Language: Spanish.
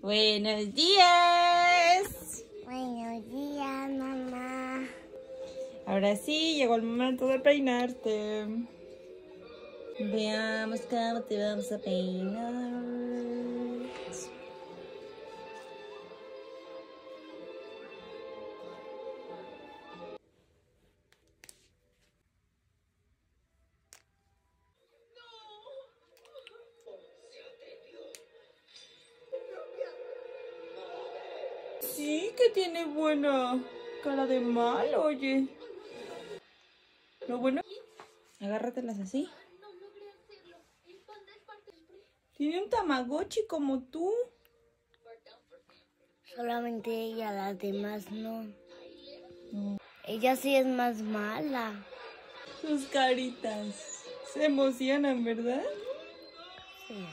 Buenos días. Buenos días, mamá. Ahora sí, llegó el momento de peinarte. Veamos cómo te vamos a peinar. Sí, que tiene buena cara de mal, oye. Lo bueno... Agárratelas así. Tiene un tamagotchi como tú. Solamente ella, las demás no. Ella sí es más mala. Sus caritas. Se emocionan, ¿verdad? Sí.